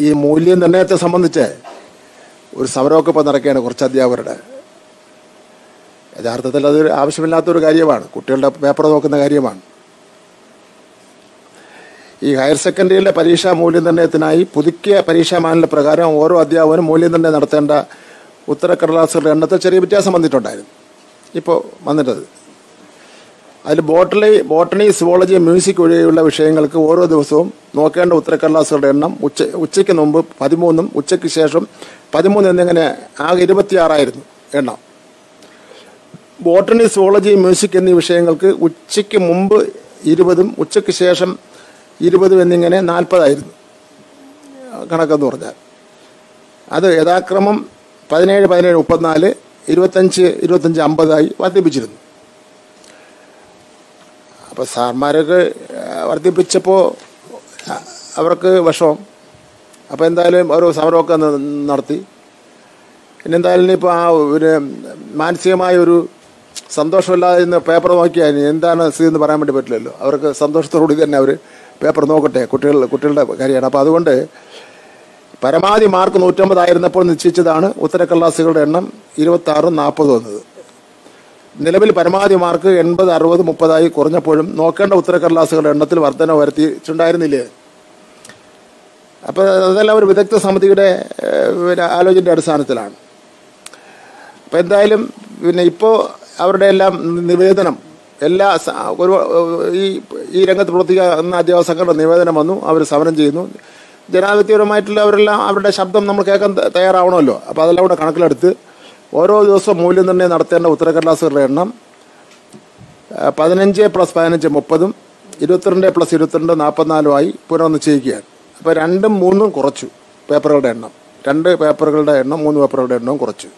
ഈ മൂല്യനിർണയത്തെ സംബന്ധിച്ച് ഒരു സമരമൊക്കെ ഇപ്പോൾ നടക്കുകയാണ് കുറച്ച് അധ്യാപകരുടെ. യഥാർത്ഥത്തിൽ അത് ആവശ്യമില്ലാത്തൊരു കാര്യമാണ്. കുട്ടികളുടെ പേപ്പർ നോക്കുന്ന കാര്യമാണ്. ഈ ഹയർ സെക്കൻഡറിയിലെ പരീക്ഷാ മൂല്യനിർണയത്തിനായി പുതുക്കിയ പരീക്ഷാ മാനല പ്രകാരം ഓരോ അധ്യാപകനും മൂല്യനിർണയം നടത്തേണ്ട ഉത്തരക്കടലാസുകളുടെ എണ്ണത്തിൽ ചെറിയ വ്യത്യാസം വന്നിട്ടുണ്ടായിരുന്നു. ഇപ്പോൾ വന്നിട്ടത്. അതിൽ ബോട്ടണി ബോട്ടണി സുവോളജി മ്യൂസിക് ഒഴികെയുള്ള വിഷയങ്ങൾക്ക് ഓരോ ദിവസവും നോക്കേണ്ട ഉത്തരക്കടലാസുകളുടെ എണ്ണം ഉച്ച ഉച്ചയ്ക്ക് മുമ്പ് പതിമൂന്നും ഉച്ചയ്ക്ക് ശേഷം പതിമൂന്ന് എന്നിങ്ങനെ ആകെ ഇരുപത്തിയാറായിരുന്നു എണ്ണം. ബോട്ടണി സുവോളജി മ്യൂസിക് എന്നീ വിഷയങ്ങൾക്ക് ഉച്ചയ്ക്ക് മുമ്പ് ഇരുപതും ഉച്ചയ്ക്ക് ശേഷം ഇരുപതും എന്നിങ്ങനെ നാൽപ്പതായിരുന്നു. കണക്കെന്ന് പറഞ്ഞാൽ. അത് യഥാക്രമം പതിനേഴ് പതിനേഴ് മുപ്പത്തിനാല് ഇരുപത്തഞ്ച് ഇരുപത്തഞ്ച് അമ്പതായി വർദ്ധിപ്പിച്ചിരുന്നു. അപ്പോൾ സാർമാരൊക്കെ വർദ്ധിപ്പിച്ചപ്പോൾ അവർക്ക് വിഷമം. അപ്പോൾ എന്തായാലും ഒരു സമരമൊക്കെ നടത്തി. പിന്നെ എന്തായാലും ഇപ്പോൾ ആ ഒരു മാനസികമായ ഒരു സന്തോഷമില്ലാതെ ഇന്ന് പേപ്പർ നോക്കിയാൽ എന്താണ് സ്ഥിതി എന്ന് പറയാൻ വേണ്ടി പറ്റില്ലല്ലോ. അവർക്ക് സന്തോഷത്തോടുകൂടി തന്നെ അവർ പേപ്പർ നോക്കട്ടെ കുട്ടികൾ കുട്ടികളുടെ കാര്യമാണ്. അപ്പോൾ അതുകൊണ്ട് പരമാവധി മാർക്ക് നൂറ്റമ്പതായിരുന്നപ്പോൾ നിശ്ചയിച്ചതാണ് ഉത്തരക്കള്ളാസുകളുടെ എണ്ണം ഇരുപത്താറും നാൽപ്പതും വന്നത്. നിലവിൽ പരമാവധി മാർക്ക് എൺപത് അറുപത് മുപ്പതായി കുറഞ്ഞപ്പോഴും നോക്കേണ്ട ഉത്തരക്കടലാസുകളുടെ എണ്ണത്തിൽ വർധന വരുത്തിയിട്ടുണ്ടായിരുന്നില്ലേ? അപ്പോൾ അതെല്ലാം ഒരു വിദഗ്ധ സമിതിയുടെ ആലോചനയുടെ അടിസ്ഥാനത്തിലാണ്. അപ്പോൾ എന്തായാലും പിന്നെ ഇപ്പോൾ അവരുടെ എല്ലാം നിവേദനം എല്ലാ ഒരു ഈ ഈ രംഗത്ത് പ്രവർത്തിക്കുന്ന അധ്യാപകരുടെ നിവേദനം വന്നു അവർ സമരം ചെയ്യുന്നു. ജനാധിപത്യപരമായിട്ടുള്ള അവരെല്ലാം അവരുടെ ശബ്ദം നമ്മൾ കേൾക്കാൻ തയ്യാറാവണമല്ലോ. അപ്പോൾ അതെല്ലാം കൂടെ കണക്കിലെടുത്ത് ഓരോ ദിവസവും മൂല്യനിർണയം നടത്തേണ്ട ഉത്തരക്കടലാസുകളുടെ എണ്ണം പതിനഞ്ച് പ്ലസ് പതിനഞ്ച് മുപ്പതും ഇരുപത്തിരണ്ട് പ്ലസ് ഇരുപത്തിരണ്ട് നാൽപ്പത്തിനാലുമായി പുനർനിശ്ചയിക്കുകയാണ്. അപ്പോൾ രണ്ടും മൂന്നും കുറച്ചു പേപ്പറുകളുടെ എണ്ണം. രണ്ട് പേപ്പറുകളുടെ എണ്ണം മൂന്ന് പേപ്പറുകളുടെ എണ്ണവും കുറച്ചു.